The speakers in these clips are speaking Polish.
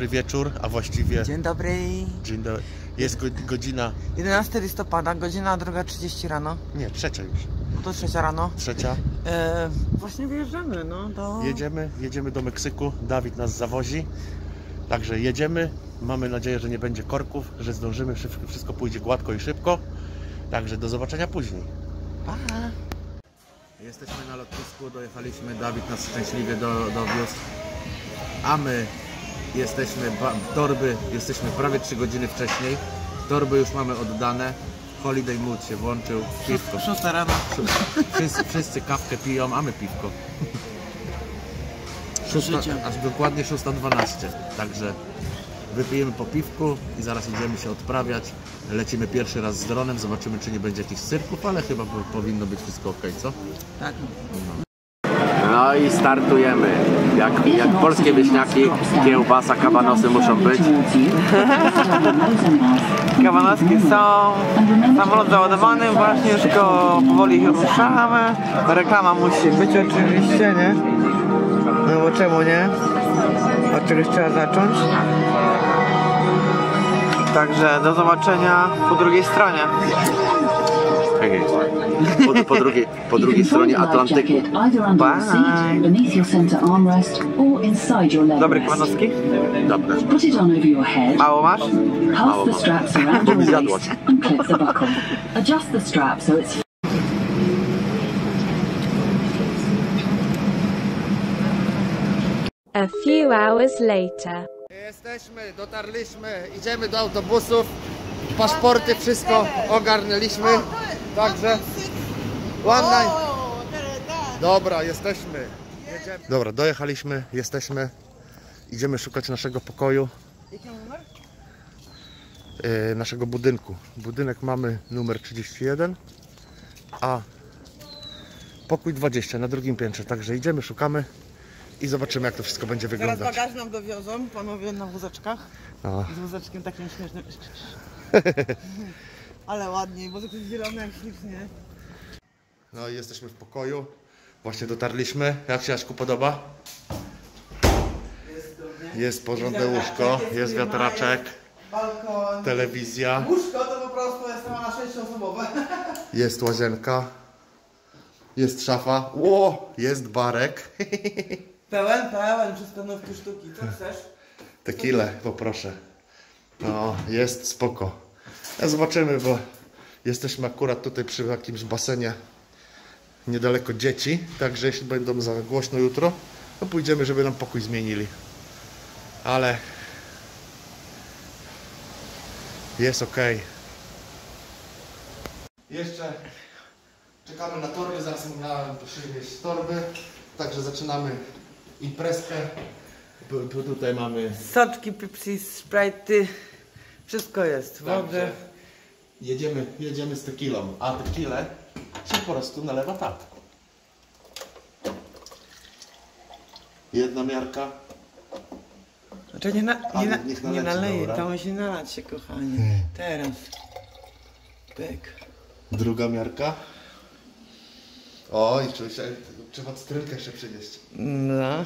wieczór, a właściwie Dzień dobry. dzień do... jest go, godzina, 11 listopada, godzina 2.30 rano. nie, trzecia już, To trzecia rano. trzecia. E, właśnie wyjeżdżamy, no do... Jedziemy, jedziemy do Meksyku, Dawid nas zawozi, także jedziemy. Mamy nadzieję, że nie będzie korków, że zdążymy, wszystko, wszystko pójdzie gładko i szybko. Także do zobaczenia później. Pa. Jesteśmy na lotnisku, dojechaliśmy, Dawid nas szczęśliwie do, dowiózł, a my jesteśmy, torby, jesteśmy prawie 3 godziny wcześniej, torby już mamy oddane, Holiday Mood się włączył, piwko, Szósta rano. wszyscy, wszyscy kawkę piją, a my piwko. Szósta, aż dokładnie 6.12, także wypijemy po piwku i zaraz idziemy się odprawiać. Lecimy pierwszy raz z dronem, zobaczymy czy nie będzie jakichś cyrków, ale chyba po- powinno być wszystko ok, co? Tak. No i startujemy. Jak, jak polskie wieśniaki, kiełbasa, kabanosy muszą być. Kawanoski są. Samolot załadowany, właśnie już go powoli ruszamy. Reklama musi być oczywiście, nie? No bo czemu nie? Od czegoś trzeba zacząć. Także do zobaczenia po drugiej stronie. Tak jest. Po, po, drugiej, po drugiej stronie Atlantyku. Bye. Dobry. Kwanowski? Dobra. Put it on over your head, Mało masz? straps around Bo your mi zjadłaś. waist and clip the buckle. Adjust the strap so it's A few hours later. Jesteśmy, dotarliśmy, idziemy do autobusów. Paszporty, wszystko ogarnęliśmy. Także one night. Dobra, jesteśmy. Jedziemy. Dobra, dojechaliśmy, jesteśmy. Idziemy szukać naszego pokoju. Yy, naszego budynku. Budynek mamy numer 31, a pokój 20 na drugim piętrze. Także idziemy, szukamy i zobaczymy jak to wszystko będzie wyglądać. bagaż nam dowiozą, panowie na wózeczkach. No. Z wózeczkiem takim śmiesznym. Ale ładniej, bo to jest zielone jak ślicznie. No i jesteśmy w pokoju. Właśnie dotarliśmy. Jak się Jaśku podoba? Jest porządne łóżko, jest wiatraczek, Balkon. telewizja, Łóżko to po prostu jest na sześcioosobowe. jest łazienka, jest szafa, Ło, jest barek. Pełen, pełen, wszystko nówki sztuki. Co chcesz? Tequilę poproszę. No, jest spoko. Zobaczymy, bo jesteśmy akurat tutaj przy jakimś basenie niedaleko dzieci, także jeśli będą za głośno jutro, to pójdziemy, żeby nam pokój zmienili. Ale jest ok. Jeszcze czekamy na torby, zaraz na przywieźć torby, także zaczynamy imprezkę. Tu- tu- Tutaj mamy Soczki, Pepsi, Sprite, wszystko jest. Wody. Także jedziemy, jedziemy z tequilą, a tequilę się po prostu nalewa tak. Jedna miarka, Znaczy nie, na, nie, na, niech nie naleci, naleje, dobra. to musi nalać się kochanie. Teraz. Pyk. druga miarka. Oj, trzeba cytrynkę jeszcze przynieść. No.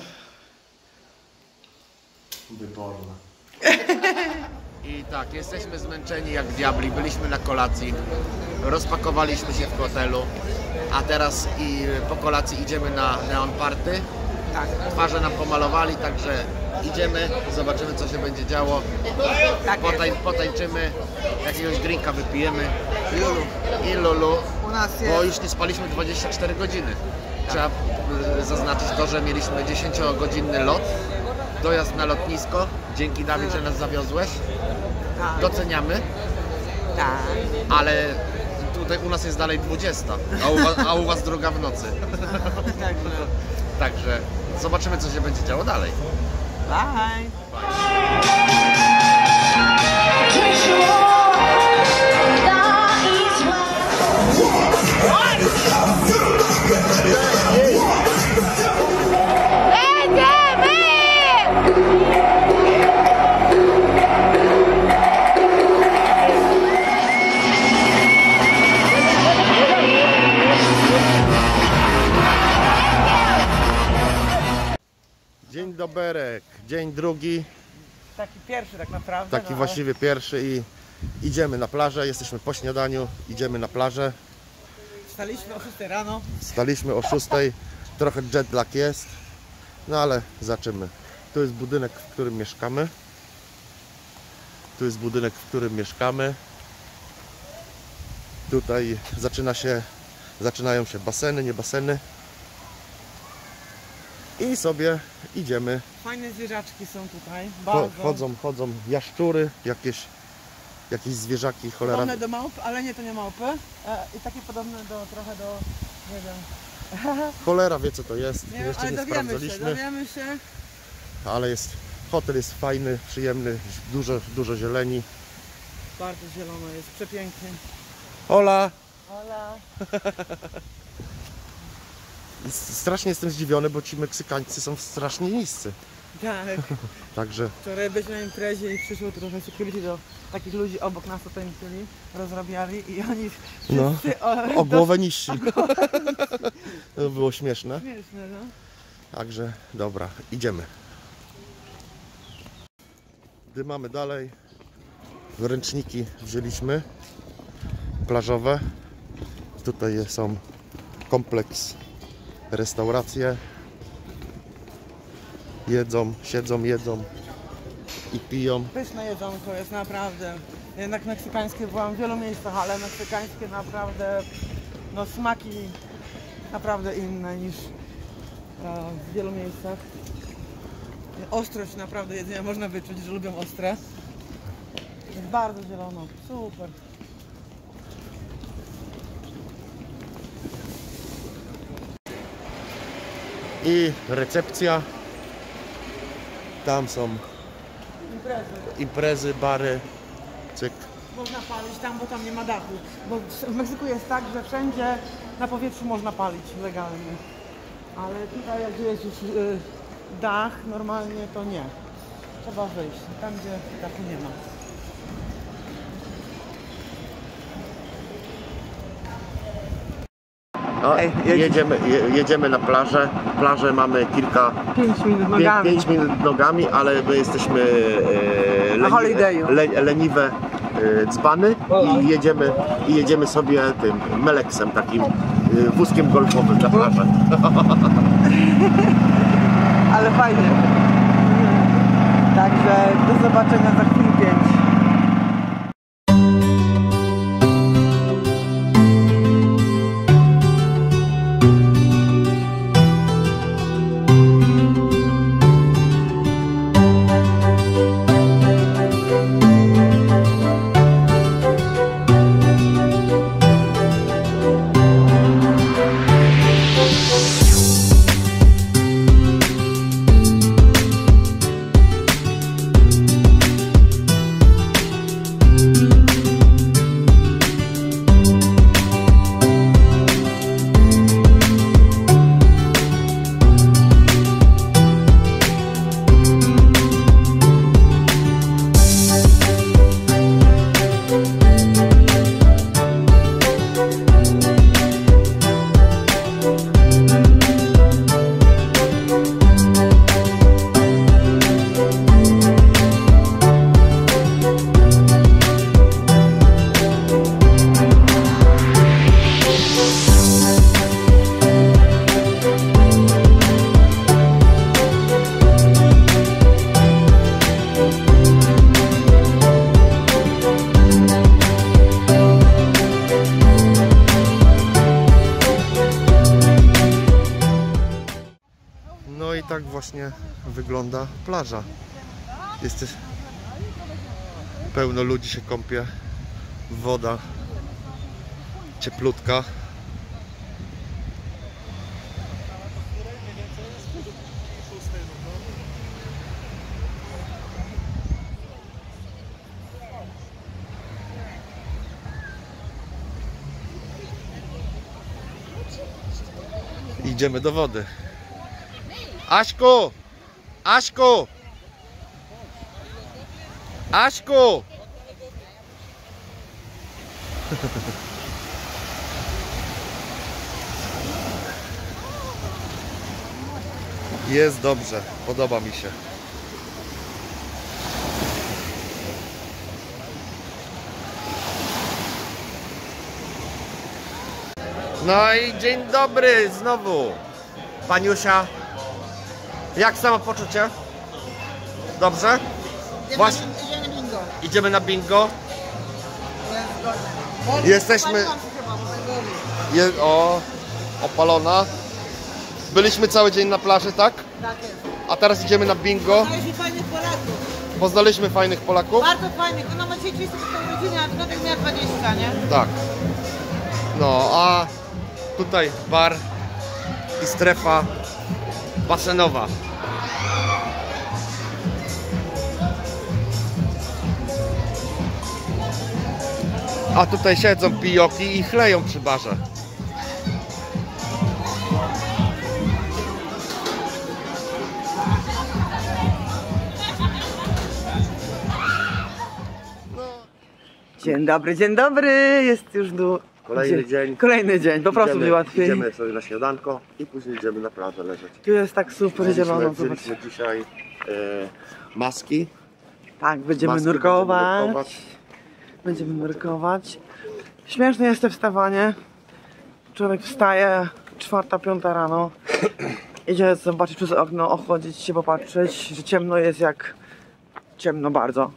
Wyborna. I tak, jesteśmy zmęczeni jak diabli. Byliśmy na kolacji, rozpakowaliśmy się w hotelu, a teraz i po kolacji idziemy na neon party. Tak. Twarze nam pomalowali, także idziemy, zobaczymy co się będzie działo. Tak Potań, potańczymy, jakiegoś drinka wypijemy. Lulu. I lulu, U nas bo jest. już nie spaliśmy 24 godziny. Trzeba y, zaznaczyć to, że mieliśmy 10-godzinny lot, dojazd na lotnisko. Dzięki Dawid, że nas zawiozłeś. Tak. Doceniamy, tak. ale tutaj u nas jest dalej 20, a u was, a u was druga w nocy. Także. Także zobaczymy co się będzie działo dalej. Bye. Dzień doberek, dzień drugi. taki pierwszy tak naprawdę. Taki no, właściwie pierwszy i idziemy na plażę, jesteśmy po śniadaniu, idziemy na plażę. Ale wstaliśmy o 6 rano. Staliśmy o 6, trochę jetlag jest, no ale zaczymy. Tu jest budynek, w którym mieszkamy. Tu jest budynek, w którym mieszkamy. Tutaj zaczyna się, zaczynają się baseny, nie baseny. I sobie idziemy. Fajne zwierzaczki są tutaj. Bardzo. Chodzą, chodzą jaszczury, jakieś, jakieś zwierzaki, cholera. Podobne do małp, ale nie to nie małpy. E, I takie podobne do trochę do. Nie wiem. Cholera wie co to jest. Nie Jeszcze ale nie dowiemy się, sprawdzaliśmy. dowiemy się. ale jest hotel jest fajny, przyjemny, dużo, dużo zieleni. Bardzo zielono jest, przepięknie. Hola! Hola. Strasznie jestem zdziwiony, bo ci Meksykańcy są strasznie niscy. Tak. Także Wczoraj byliśmy na imprezie i przyszło trochę security do takich ludzi obok nas to tańczyli, rozrabiali i oni No. o, o głowę niżsi. To było śmieszne. Śmieszne, no. Także dobra, idziemy. Gdy mamy dalej, ręczniki wzięliśmy plażowe. Tutaj są kompleks, restauracje. Jedzą, siedzą, jedzą i piją. Pyszne jedzonko jest naprawdę. Jednak meksykańskie byłam w wielu miejscach, ale meksykańskie naprawdę, no smaki naprawdę inne niż e, w wielu miejscach. Ostrość naprawdę jedzenia można wyczuć, że lubią ostre. Jest bardzo zielono, super. I recepcja. Tam są Imprezy. imprezy, bary. Cyk. Można palić tam, bo tam nie ma dachu. Bo w Meksyku jest tak, że wszędzie na powietrzu można palić legalnie. Ale tutaj, gdzie jest już y, dach, normalnie to nie. Trzeba wyjść. Tam, gdzie dachu nie ma. No, Ej, jedź. jedziemy, je, jedziemy na plażę. Plażę mamy kilka, 5 minut nogami. pięć minut nogami, ale my jesteśmy e, Na holidayu. le, leniwe e, dzbany i jedziemy, i jedziemy sobie tym meleksem, takim e, wózkiem golfowym na plażę. Ale fajnie. Także do zobaczenia za chwilę 5. tak właśnie wygląda plaża. Jest pełno ludzi się kąpie. Woda cieplutka. Idziemy do wody. Aśku! Aśku! Aśku! Jest dobrze, podoba mi się. No i dzień dobry znowu, paniusia jak samopoczucie? Dobrze? Właśnie Idziemy bingo. idziemy na bingo. Jesteśmy- tak. Je, o, opalona. Byliśmy cały dzień na plaży, tak? Tak jest. A teraz idziemy na bingo. Znaleźli fajnych Polaków. Poznaliśmy fajnych Polaków. Bardzo fajnych. Ona ma dzisiaj 30 urodziny, a Donatek miała 20, nie? Tak. No, a tutaj bar i strefa basenowa. A tutaj siedzą pijoki i chleją przy barze. Dzień dobry, dzień dobry. Jest już du... Kolejny Dzie- dzień. Kolejny dzień, po prostu mi łatwiej. idziemy sobie na śniadanko i później idziemy na plażę leżeć. Tu jest tak super zielono, Wzięliśmy, zobacz. wzięliśmy dzisiaj e, maski. Tak, będziemy Maski nurkować. będziemy nurkować. Będziemy nurkować. Śmieszne jest to wstawanie. Człowiek wstaje czwarta, piąta rano. Idzie zobaczyć przez okno, ochłodzić się, popatrzeć, że ciemno jest jak ciemno bardzo.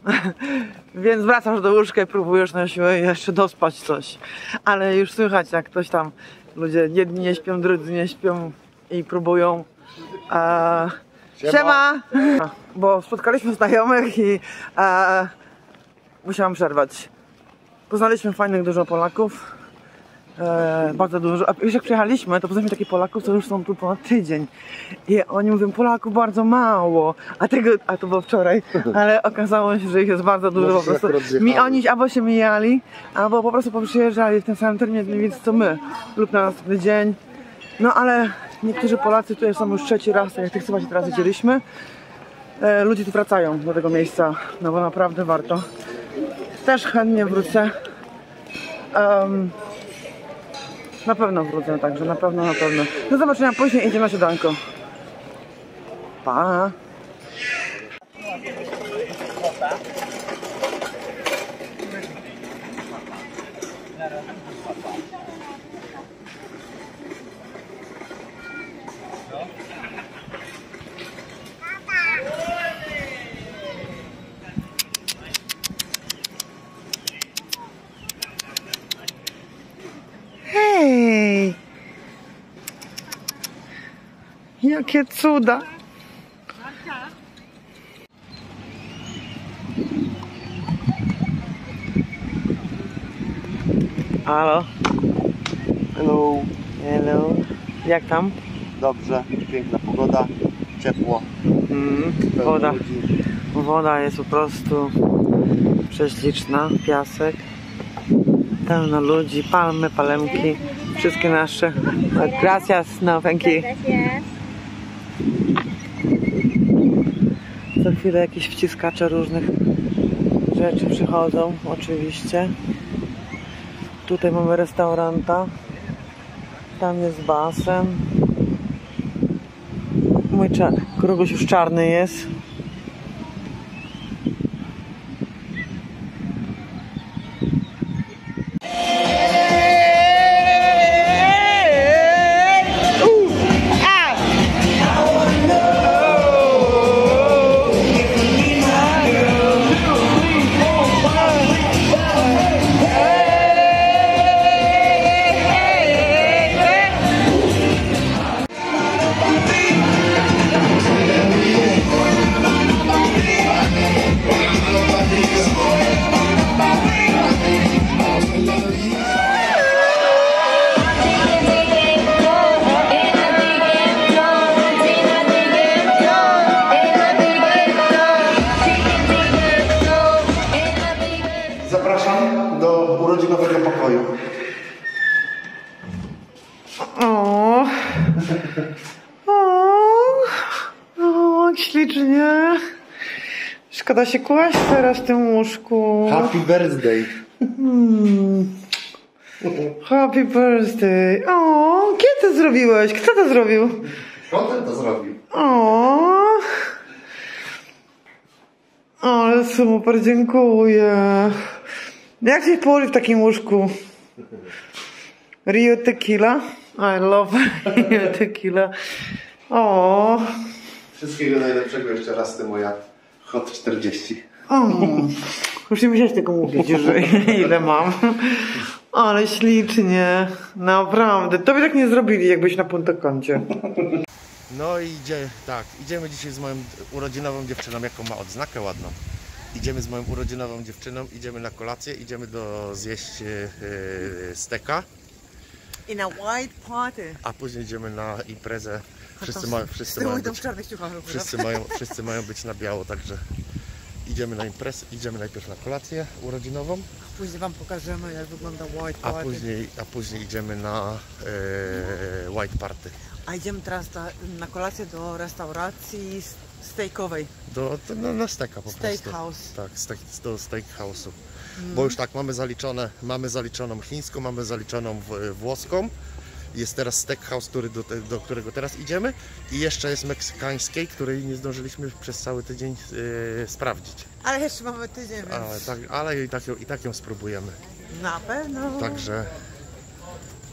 Więc wracasz do łóżka i próbujesz na siłę jeszcze dospać coś. Ale już słychać jak ktoś tam, ludzie jedni nie śpią, drudzy nie śpią i próbują. E, siema! Bo spotkaliśmy znajomych i musiałam przerwać. Poznaliśmy fajnych dużo Polaków. E, bardzo dużo. A już jak przyjechaliśmy, to poznaliśmy takich Polaków, co już są tu ponad tydzień. I oni mówią, Polaków bardzo mało. A tego, a to było wczoraj, ale okazało się, że ich jest bardzo dużo. Może Po prostu. Mi oni albo się mijali, albo po prostu przyjeżdżali w tym samym terminie mniej więcej co my. Lub na następny dzień. No ale niektórzy Polacy tutaj są już trzeci raz, tak jak tych chyba się teraz widzieliśmy. E, ludzie tu wracają do tego miejsca, no bo naprawdę warto. Też chętnie wrócę. Em, na pewno wrócę, także na pewno, na pewno. Do zobaczenia później, idziemy na siadanko. Pa! Hej! Jakie cuda! Halo? Hello. Hello. Jak tam? Dobrze, piękna pogoda, ciepło. Mm, pełno woda. ludzi. Woda jest po prostu prześliczna, piasek. Pełno ludzi, palmy, palemki, wszystkie nasze. Gracias, no thank you. Chwilę jakieś wciskacze różnych rzeczy przychodzą, oczywiście. Tutaj mamy restauranta. Tam jest basen. Mój cza- kruguś już czarny jest. Szkoda się kłaść teraz w tym łóżku. Happy birthday. Happy birthday. O, kiedy to zrobiłeś? Kto to zrobił? Kotem to zrobił. O, ale super, dziękuję. Jak się położy w takim łóżku? Rio Tequila. I love Rio Tequila. O, Wszystkiego najlepszego jeszcze raz, ty moja Hot 40. o. Już nie musiałeś tego mówić, że ile mam. Ale ślicznie. Naprawdę. Tobie tak nie zrobili, jakbyś na Punta Concie. No i idzie, tak, idziemy dzisiaj z moją urodzinową dziewczyną, jaką ma odznakę ładną. Idziemy z moją urodzinową dziewczyną, idziemy na kolację, idziemy do zjeść yy, steka, I na white party. a później idziemy na imprezę. Wszyscy, ma, wszyscy, mają być, wszyscy, mają, wszyscy mają być na biało, także idziemy na imprezę, idziemy najpierw na kolację urodzinową, Później wam pokażemy, jak wygląda white a party. później, a później idziemy na yy, white party. A idziemy teraz na, na kolację do restauracji steakowej. Do, do, no, na steka po prostu. Steakhouse. Tak, steak, do steakhouse'u. Bo już tak, mamy zaliczone, mamy zaliczoną chińską, mamy zaliczoną włoską. Jest teraz steakhouse, który do, do którego teraz idziemy. I jeszcze jest meksykańskiej, której nie zdążyliśmy przez cały tydzień yy, sprawdzić. Ale jeszcze mamy tydzień, więc Ale, tak, ale i, tak ją, i tak ją spróbujemy. na pewno. Także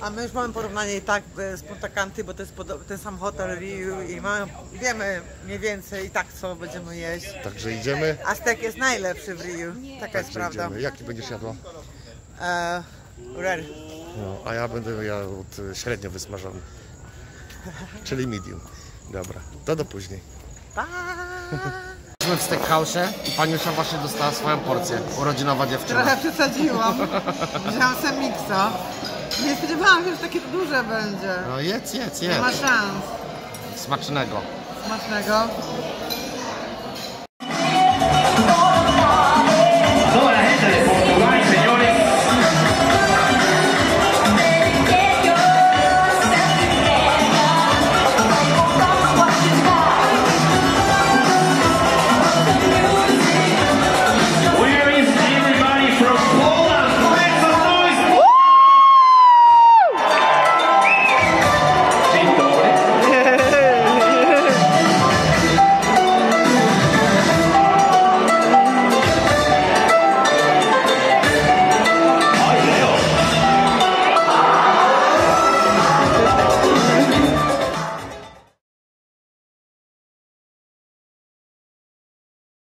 A my już mamy porównanie i tak e, z Punta Canty, bo to jest ten sam hotel Riu i mamy, wiemy mniej więcej i tak co będziemy jeść. Także idziemy. A stek jest najlepszy w Riu. Taka jest Także prawda. idziemy. Jaki będziesz jadła? Ready. No, a ja będę jadł y, średnio wysmażony. Czyli medium. Dobra, to do później. Pa! Byliśmy w steakhouse i Paniusia właśnie dostała swoją porcję. Urodzinowa dziewczyna. Trochę przesadziłam. Wziąłam sobie miksa. Nie spodziewałam się, że takie duże będzie. No jedz, jedz, Nie jedz. ma szans. Smacznego. Smacznego.